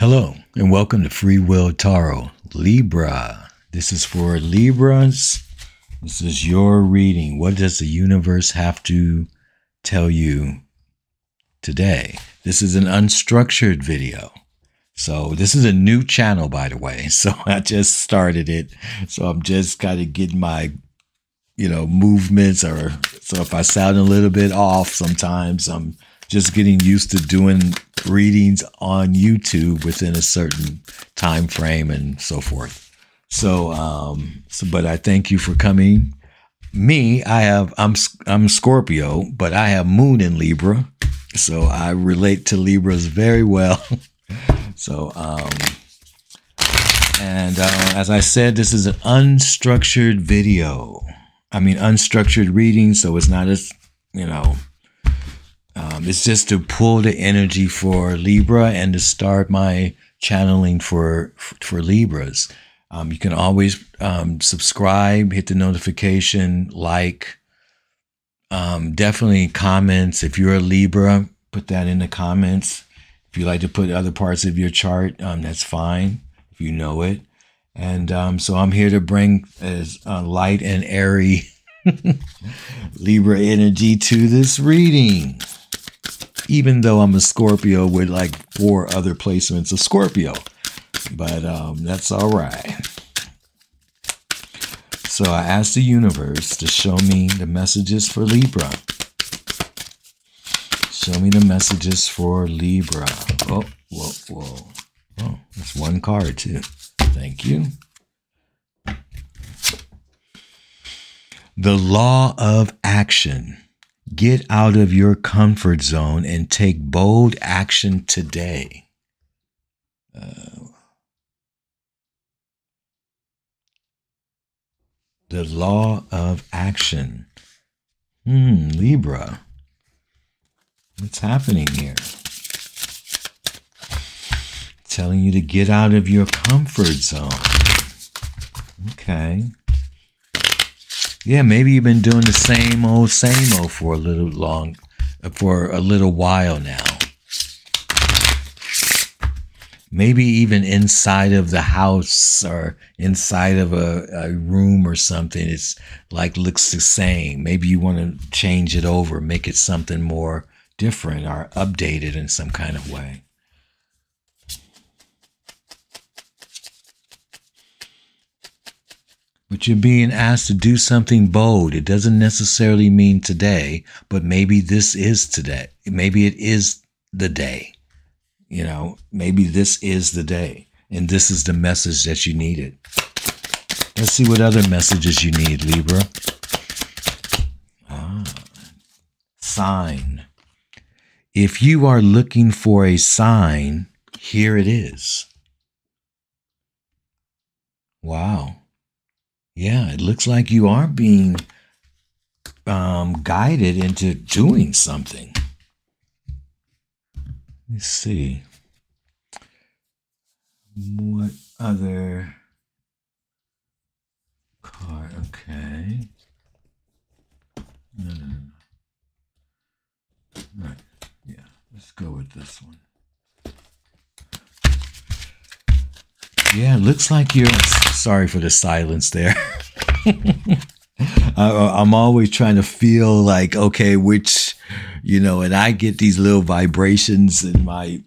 Hello, and welcome to Free Will Tarot Libra. This is for Libras. This is your reading. What does the universe have to tell you today? This is an unstructured video. So, this is a new channel, by the way. So, I just started it. So, I'm just kind of getting my, you know, movements, or so if I sound a little bit off sometimes, I'm just getting used to doing readings on YouTube within a certain time frame and so forth. So, um, so, but I thank you for coming. Me, I have I'm I'm Scorpio, but I have Moon in Libra, so I relate to Libras very well. so, um, and uh, as I said, this is an unstructured video. I mean, unstructured reading, so it's not as you know um, it's just to pull the energy for Libra and to start my channeling for for Libras. Um, you can always um, subscribe, hit the notification, like, um, definitely comments. If you're a Libra, put that in the comments. If you like to put other parts of your chart, um, that's fine if you know it. And um, so I'm here to bring as uh, light and airy Libra energy to this reading even though I'm a Scorpio with like four other placements of Scorpio. But um, that's all right. So I asked the universe to show me the messages for Libra. Show me the messages for Libra. Oh, whoa, whoa. Oh, that's one card too. Thank you. The law of action. Get out of your comfort zone and take bold action today. Uh, the law of action. Hmm, Libra. What's happening here? Telling you to get out of your comfort zone. Okay. Yeah, maybe you've been doing the same old, same old for a little long, for a little while now. Maybe even inside of the house or inside of a, a room or something, it's like looks the same. Maybe you want to change it over, make it something more different or updated in some kind of way. But you're being asked to do something bold. It doesn't necessarily mean today, but maybe this is today. Maybe it is the day. You know, maybe this is the day. And this is the message that you needed. Let's see what other messages you need, Libra. Ah, sign. If you are looking for a sign, here it is. Wow yeah, it looks like you are being um, guided into doing something. Let's see. What other card? Okay. No, no, no. All right. Yeah, let's go with this one. Yeah, looks like you're. Sorry for the silence there. I, uh, I'm always trying to feel like, okay, which, you know, and I get these little vibrations in my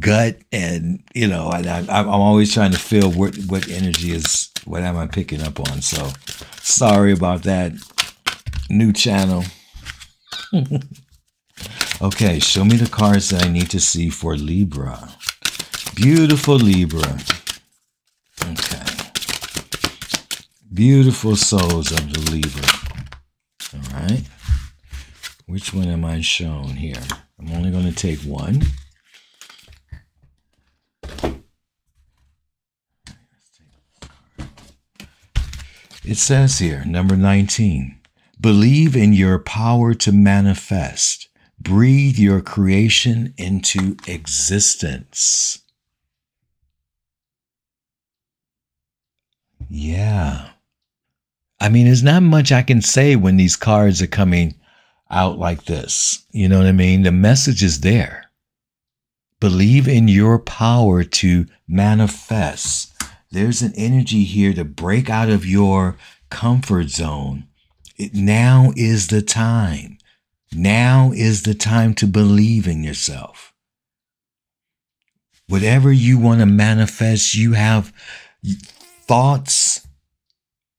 gut, and you know, I, I, I'm always trying to feel what what energy is, what am I picking up on. So, sorry about that. New channel. okay, show me the cards that I need to see for Libra. Beautiful Libra. Okay. Beautiful souls of the Libra. All right. Which one am I shown here? I'm only going to take one. It says here, number 19, believe in your power to manifest. Breathe your creation into existence. Yeah. I mean, there's not much I can say when these cards are coming out like this. You know what I mean? The message is there. Believe in your power to manifest. There's an energy here to break out of your comfort zone. It, now is the time. Now is the time to believe in yourself. Whatever you want to manifest, you have thoughts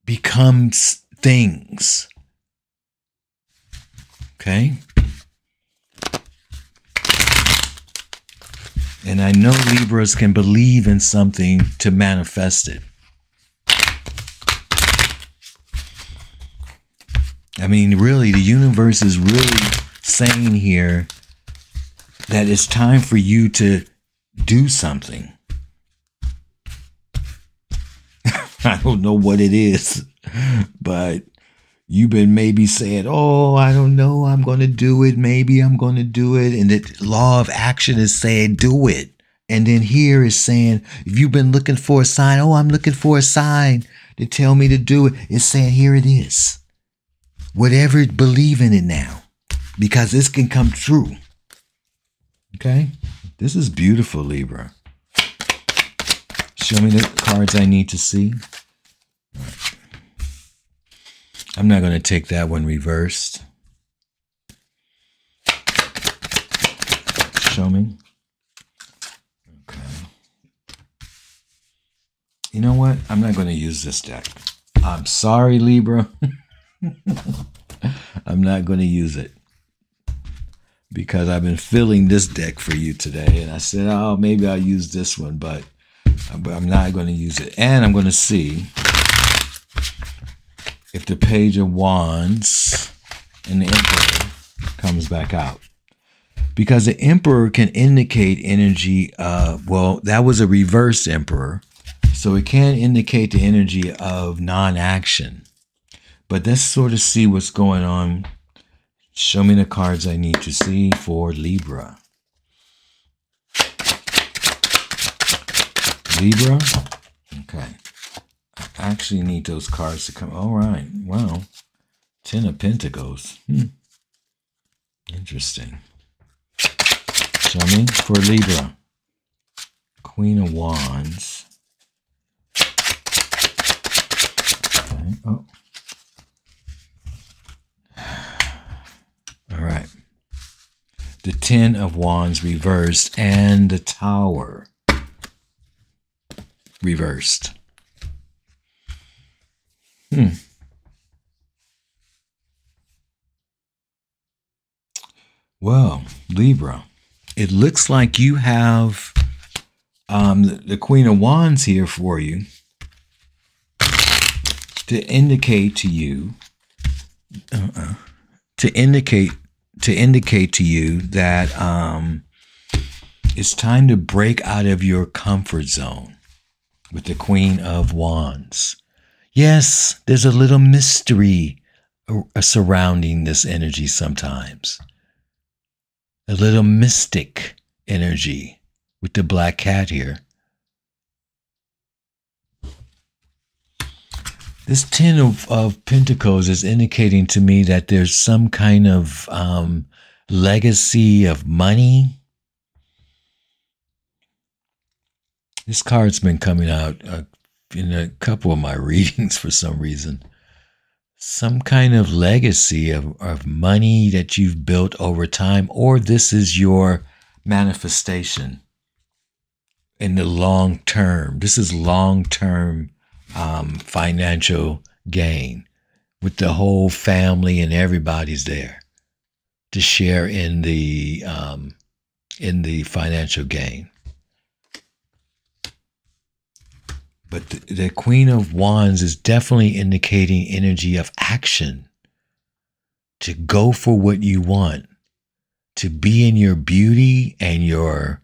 becomes things. Okay? And I know Libras can believe in something to manifest it. I mean, really, the universe is really saying here that it's time for you to do something. I don't know what it is, but you've been maybe saying, Oh, I don't know, I'm going to do it. Maybe I'm going to do it. And the law of action is saying, Do it. And then here is saying, If you've been looking for a sign, Oh, I'm looking for a sign to tell me to do it, it's saying, Here it is. Whatever, believe in it now because this can come true. Okay? This is beautiful, Libra. Show me the cards I need to see. I'm not going to take that one reversed. Show me. Okay. You know what? I'm not going to use this deck. I'm sorry, Libra. I'm not going to use it because I've been filling this deck for you today. And I said, oh, maybe I'll use this one, but I'm not going to use it. And I'm going to see if the Page of Wands and the Emperor comes back out. Because the Emperor can indicate energy, uh, well, that was a reverse Emperor. So it can indicate the energy of non action. But let's sort of see what's going on. Show me the cards I need to see for Libra. Libra? Okay. Actually need those cards to come. All right. Well, Ten of Pentacles. Hmm. Interesting. Show me for Libra. Queen of Wands. Okay. Oh. All right. The Ten of Wands reversed and the Tower reversed. Hmm. Well, Libra, it looks like you have um, the, Queen of Wands here for you to indicate to you uh-uh, to indicate to indicate to you that um, it's time to break out of your comfort zone with the Queen of Wands. Yes, there's a little mystery surrounding this energy sometimes. A little mystic energy with the black cat here. This Ten of, of Pentacles is indicating to me that there's some kind of um, legacy of money. This card's been coming out uh, in a couple of my readings for some reason. Some kind of legacy of, of money that you've built over time, or this is your manifestation in the long term. This is long term um, financial gain with the whole family and everybody's there to share in the um, in the financial gain. But the, the Queen of Wands is definitely indicating energy of action to go for what you want, to be in your beauty and your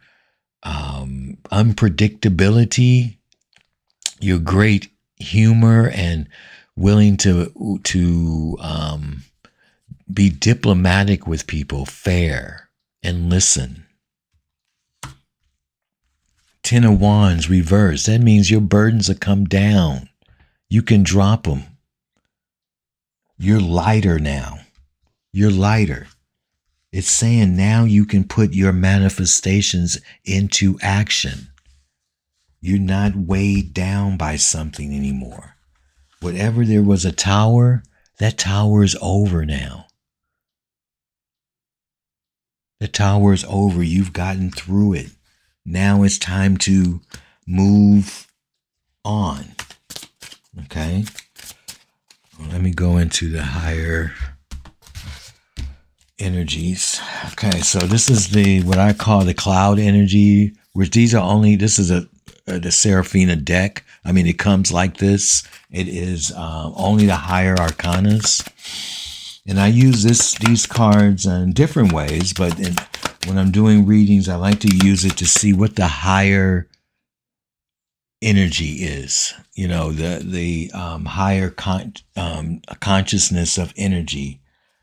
um, unpredictability, your great humor and willing to to um, be diplomatic with people, fair, and listen. Ten of Wands reversed. That means your burdens have come down. You can drop them. You're lighter now. You're lighter. It's saying now you can put your manifestations into action. You're not weighed down by something anymore. Whatever there was a tower, that tower is over now. The tower is over. You've gotten through it. Now it's time to move on. Okay. Let me go into the higher energies. Okay, so this is the what I call the cloud energy, which these are only this is a, a the Seraphina deck. I mean, it comes like this. It is uh, only the higher arcanas, and I use this these cards in different ways. But in, when I'm doing readings, I like to use it to see what the higher energy is. You know, the the um, higher con- um, consciousness of energy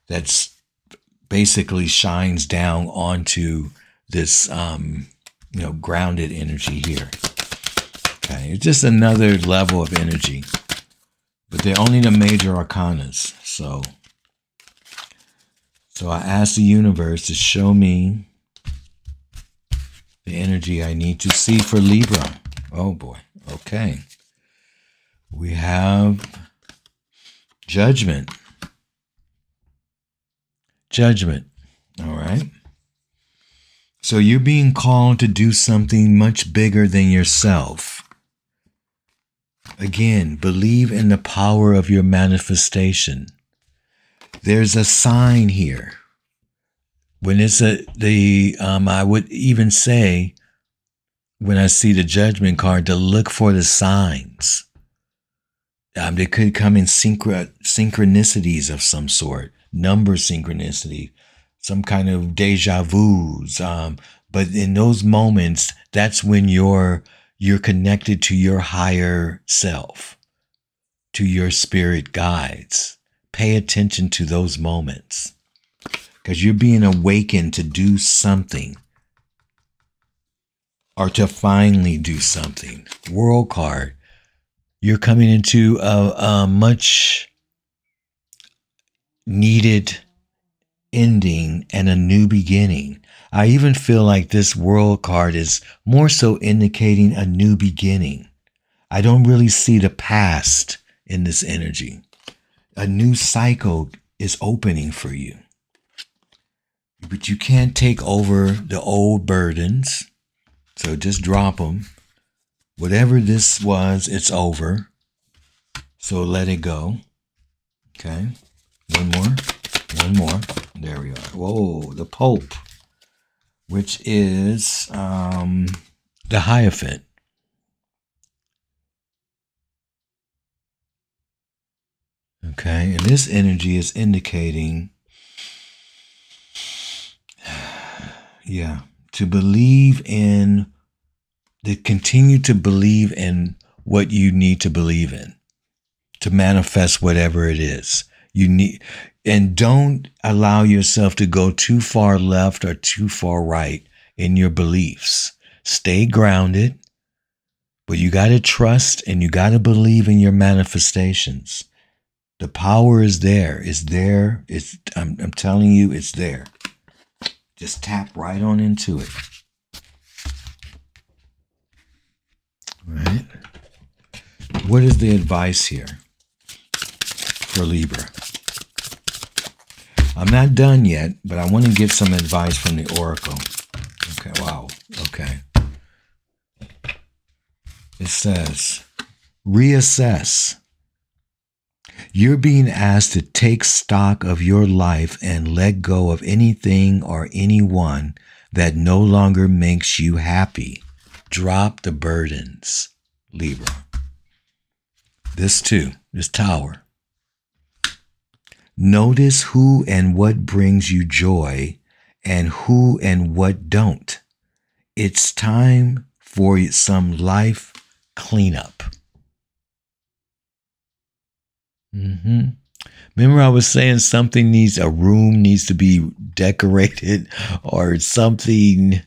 that's basically shines down onto this um, you know grounded energy here. Okay, it's just another level of energy, but they're only the major arcanas. So, so I ask the universe to show me the energy I need to see for Libra. Oh boy. Okay. We have judgment. Judgment. All right. So you're being called to do something much bigger than yourself. Again, believe in the power of your manifestation. There's a sign here. When it's a the um, I would even say when I see the judgment card to look for the signs. Um, they could come in synchro- synchronicities of some sort, number synchronicity, some kind of deja vu's. Um, but in those moments, that's when you're you're connected to your higher self, to your spirit guides. Pay attention to those moments because you're being awakened to do something or to finally do something. World card. You're coming into a, a much needed ending and a new beginning. I even feel like this world card is more so indicating a new beginning. I don't really see the past in this energy. A new cycle is opening for you. But you can't take over the old burdens. So just drop them. Whatever this was, it's over. So let it go. Okay. One more. One more. There we are. Whoa, the Pope, which is um, the Hierophant. Okay, and this energy is indicating, yeah, to believe in, to continue to believe in what you need to believe in to manifest whatever it is. You need, and don't allow yourself to go too far left or too far right in your beliefs. Stay grounded, but you got to trust and you got to believe in your manifestations. The power is there. It's there. It's I'm, I'm telling you, it's there. Just tap right on into it. Right. What is the advice here for Libra? I'm not done yet, but I want to give some advice from the Oracle. Okay, wow. Okay. It says, reassess. You're being asked to take stock of your life and let go of anything or anyone that no longer makes you happy. Drop the burdens, Libra. This too, this tower. Notice who and what brings you joy and who and what don't. It's time for some life cleanup. Mm-hmm. Remember, I was saying something needs a room needs to be decorated or something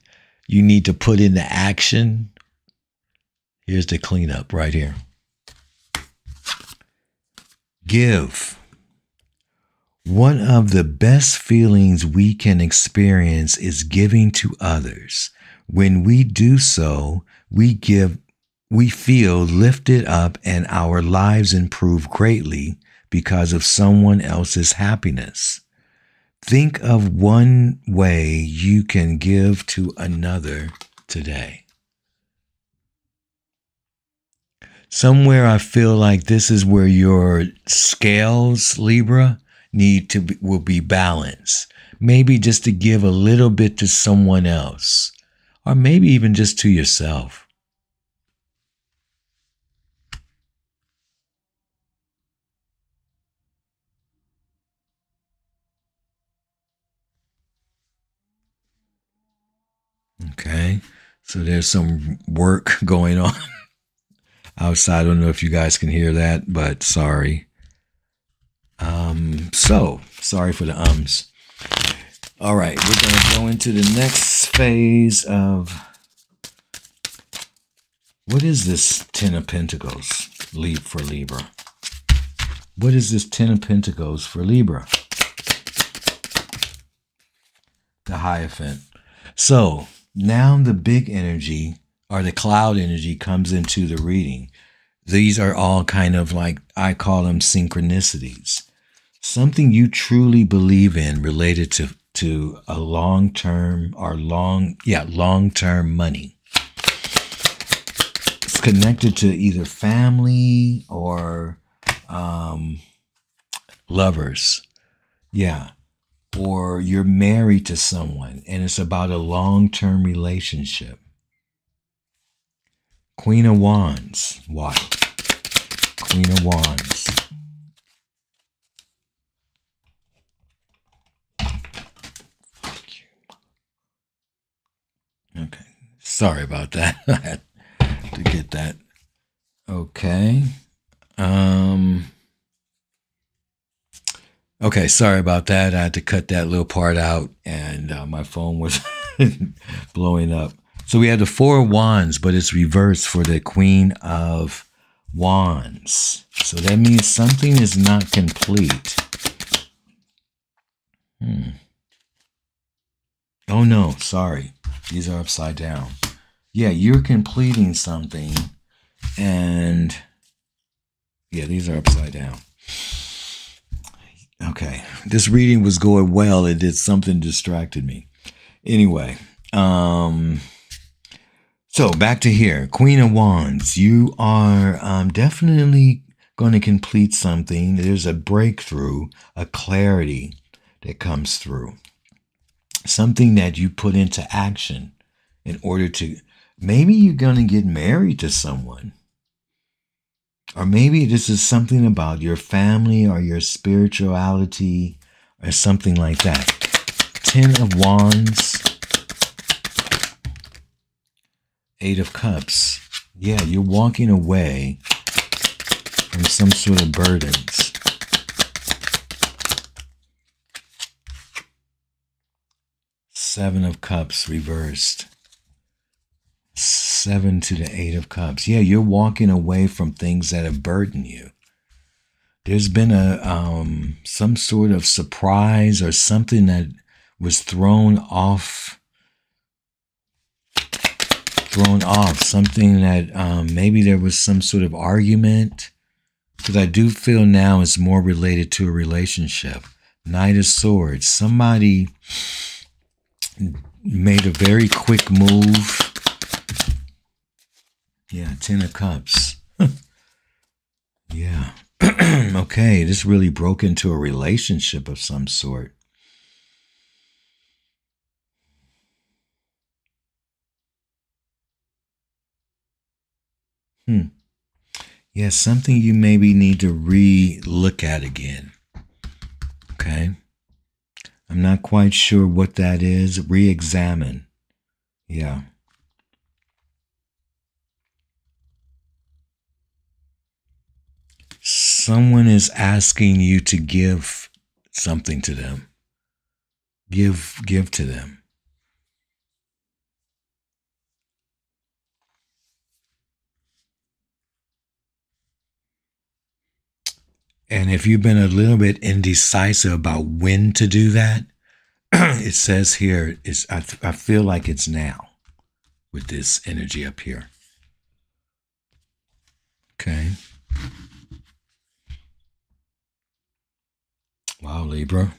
you need to put into action. Here's the cleanup right here. Give. One of the best feelings we can experience is giving to others. When we do so, we give we feel lifted up and our lives improve greatly because of someone else's happiness. Think of one way you can give to another today. Somewhere I feel like this is where your scales, Libra, need to be, will be balanced. Maybe just to give a little bit to someone else, or maybe even just to yourself. Okay. So there's some work going on outside. I don't know if you guys can hear that, but sorry. Um, so sorry for the ums. All right, we're going to go into the next phase of what is this Ten of Pentacles leap for Libra? What is this Ten of Pentacles for Libra? The Hierophant. So now the big energy or the cloud energy comes into the reading. These are all kind of like, I call them synchronicities. Something you truly believe in related to, to a long term or long, yeah, long term money. It's connected to either family or um, lovers. Yeah or you're married to someone and it's about a long term relationship. Queen of Wands. Why? Queen of Wands. Okay. Sorry about that. To get that. Okay. Um Okay, sorry about that. I had to cut that little part out, and uh, my phone was blowing up. So we had the Four of Wands, but it's reversed for the Queen of Wands. So that means something is not complete. Hmm. Oh no, sorry. These are upside down. Yeah, you're completing something, and yeah, these are upside down. Okay. This reading was going well. It did something distracted me. Anyway, um so back to here. Queen of Wands. You are um, definitely going to complete something. There's a breakthrough, a clarity that comes through. Something that you put into action in order to maybe you're going to get married to someone or maybe this is something about your family or your spirituality or something like that. Ten of Wands, Eight of Cups. Yeah, you're walking away from some sort of burdens. Seven of Cups reversed seven to the eight of cups. Yeah, you're walking away from things that have burdened you. There's been a um, some sort of surprise or something that was thrown off, thrown off. Something that um, maybe there was some sort of argument. Because I do feel now it's more related to a relationship. Knight of Swords. Somebody made a very quick move yeah, Ten of Cups. yeah. okay, this really broke into a relationship of some sort. Hmm. Yeah, something you maybe need to re look at again. Okay. I'm not quite sure what that is. Re examine. Yeah. Someone is asking you to give something to them, give give to them. And if you've been a little bit indecisive about when to do that, it says here is I, I feel like it's now with this energy up here. Okay. Wow, Libra.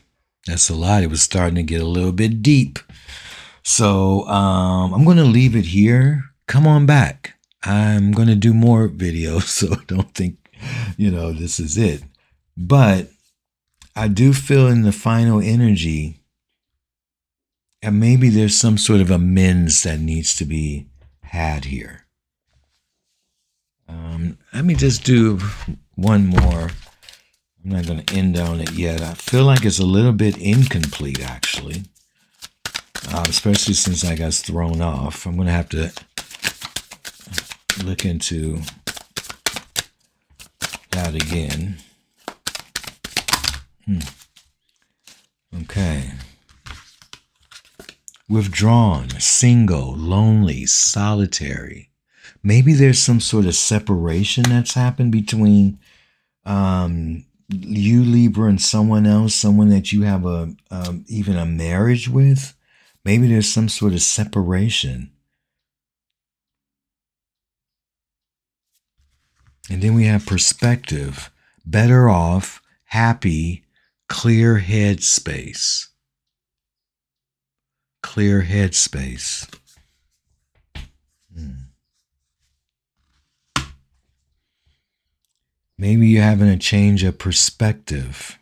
That's a lot. It was starting to get a little bit deep. So um, I'm going to leave it here. Come on back. I'm going to do more videos, so don't think, you know, this is it. But I do feel in the final energy, and maybe there's some sort of amends that needs to be had here. Um, let me just do one more. I'm not going to end on it yet. I feel like it's a little bit incomplete, actually, uh, especially since I got thrown off. I'm going to have to look into that again. Hmm. Okay. Withdrawn, single, lonely, solitary. Maybe there's some sort of separation that's happened between um, you, Libra, and someone else, someone that you have a um, even a marriage with. Maybe there's some sort of separation. And then we have perspective, better off, happy, clear head space. Clear head space. Maybe you're having a change of perspective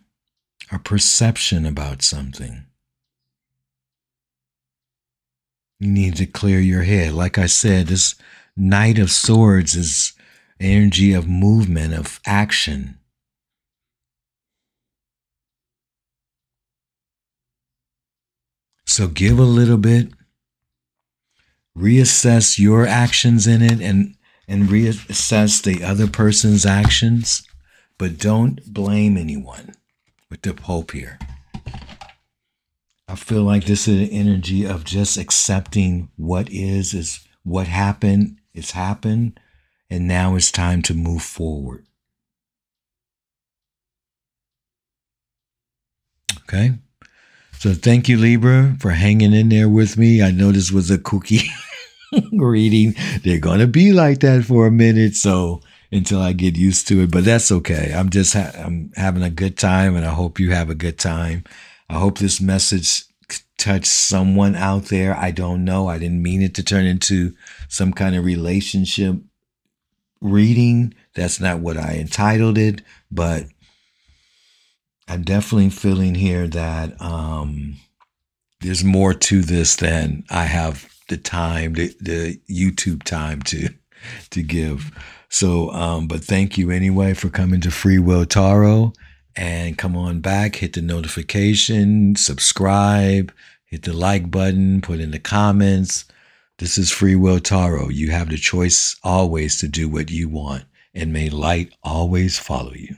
or perception about something. You need to clear your head. Like I said, this Knight of Swords is energy of movement, of action. So give a little bit, reassess your actions in it and and reassess the other person's actions, but don't blame anyone with the Pope here. I feel like this is an energy of just accepting what is, is what happened, it's happened, and now it's time to move forward. Okay? So thank you, Libra, for hanging in there with me. I know this was a cookie reading. They're going to be like that for a minute. So until I get used to it, but that's okay. I'm just, ha- I'm having a good time and I hope you have a good time. I hope this message touched someone out there. I don't know. I didn't mean it to turn into some kind of relationship reading. That's not what I entitled it, but I'm definitely feeling here that um, there's more to this than I have the time, the, the YouTube time to to give. So, um, but thank you anyway for coming to Free Will Tarot, and come on back, hit the notification, subscribe, hit the like button, put in the comments. This is Free Will Tarot. You have the choice always to do what you want, and may light always follow you.